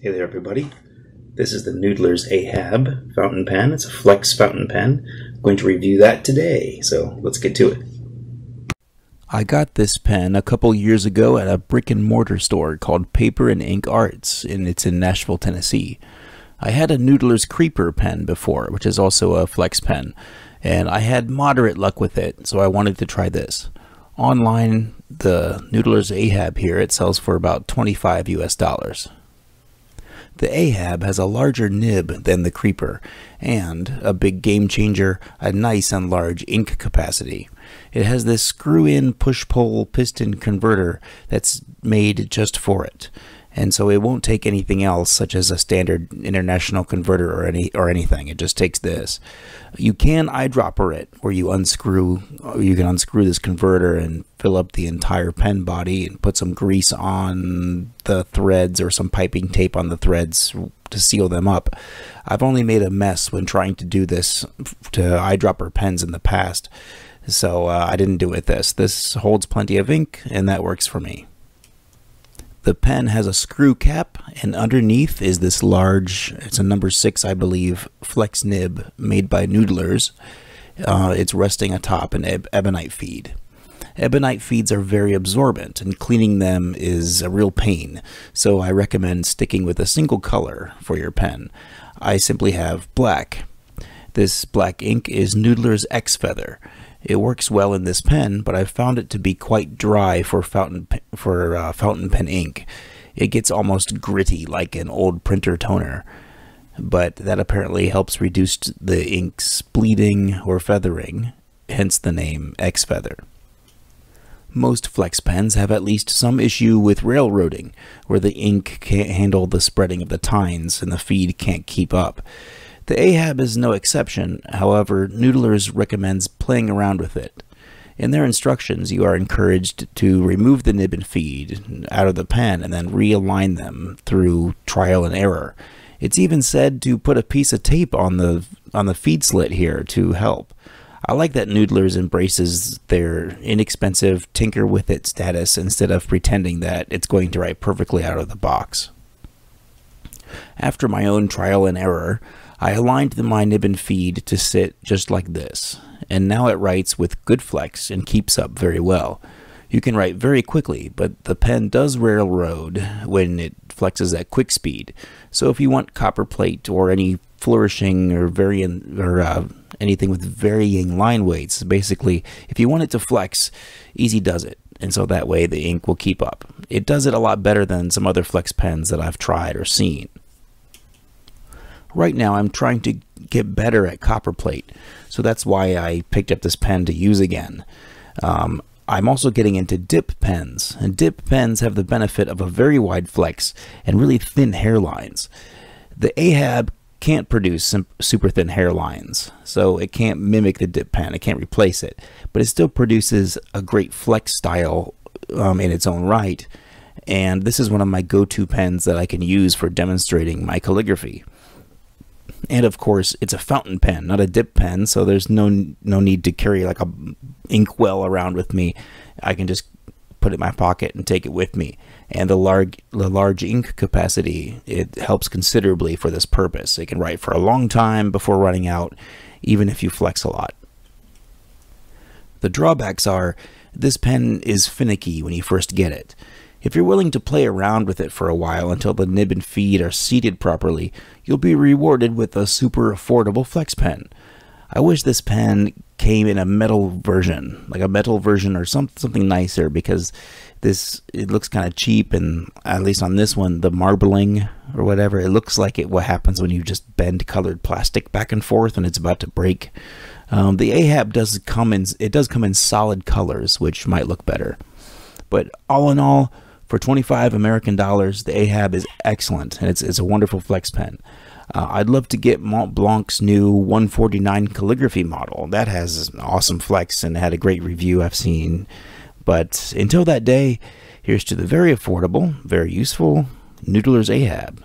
Hey there, everybody. This is the Noodler's Ahab fountain pen. It's a flex fountain pen. I'm going to review that today, so let's get to it. I got this pen a couple years ago at a brick and mortar store called Paper and Ink Arts, and it's in Nashville, Tennessee. I had a Noodler's Creeper pen before, which is also a flex pen, and I had moderate luck with it, so I wanted to try this. Online, the Noodler's Ahab here, it sells for about 25 US dollars. The Ahab has a larger nib than the Creeper, and, a big game changer, a nice and large ink capacity. It has this screw-in push-pull piston converter that's made just for it and so it won't take anything else such as a standard international converter or any or anything. It just takes this. You can eyedropper it where you unscrew you can unscrew this converter and fill up the entire pen body and put some grease on the threads or some piping tape on the threads to seal them up. I've only made a mess when trying to do this to eyedropper pens in the past. So uh, i didn't do it this. This holds plenty of ink and that works for me the pen has a screw cap, and underneath is this large, it's a number six, I believe, flex nib made by Noodlers. Uh, it's resting atop an eb ebonite feed. Ebonite feeds are very absorbent, and cleaning them is a real pain, so I recommend sticking with a single color for your pen. I simply have black. This black ink is Noodler's X Feather. It works well in this pen, but I've found it to be quite dry for fountain for uh, fountain pen ink. It gets almost gritty like an old printer toner, but that apparently helps reduce the ink's bleeding or feathering, hence the name X Feather. Most flex pens have at least some issue with railroading, where the ink can't handle the spreading of the tines and the feed can't keep up. The Ahab is no exception, however, Noodlers recommends playing around with it. In their instructions, you are encouraged to remove the nib and feed out of the pen and then realign them through trial and error. It's even said to put a piece of tape on the on the feed slit here to help. I like that Noodlers embraces their inexpensive tinker with it status instead of pretending that it's going to write perfectly out of the box. After my own trial and error, I aligned the my nib and feed to sit just like this, and now it writes with good flex and keeps up very well. You can write very quickly, but the pen does railroad when it flexes at quick speed. So if you want copperplate or any flourishing or varying or uh, anything with varying line weights, basically, if you want it to flex, Easy does it. And so that way the ink will keep up. It does it a lot better than some other flex pens that I've tried or seen. Right now, I'm trying to get better at copperplate, so that's why I picked up this pen to use again. Um, I'm also getting into dip pens, and dip pens have the benefit of a very wide flex and really thin hairlines. The Ahab can't produce super thin hairlines, so it can't mimic the dip pen, it can't replace it, but it still produces a great flex style um, in its own right, and this is one of my go-to pens that I can use for demonstrating my calligraphy. And of course, it's a fountain pen, not a dip pen, so there's no no need to carry like a inkwell around with me. I can just put it in my pocket and take it with me. And the large the large ink capacity it helps considerably for this purpose. It can write for a long time before running out, even if you flex a lot. The drawbacks are this pen is finicky when you first get it. If you're willing to play around with it for a while until the nib and feed are seated properly, you'll be rewarded with a super affordable flex pen. I wish this pen came in a metal version, like a metal version or some, something nicer because this it looks kind of cheap and at least on this one the marbling or whatever it looks like it what happens when you just bend colored plastic back and forth and it's about to break. Um, the Ahab does come in it does come in solid colors which might look better. But all in all, for 25 American dollars, the Ahab is excellent, and it's, it's a wonderful flex pen. Uh, I'd love to get Mont Blanc's new 149 calligraphy model. That has an awesome flex and had a great review I've seen. But until that day, here's to the very affordable, very useful Noodler's Ahab.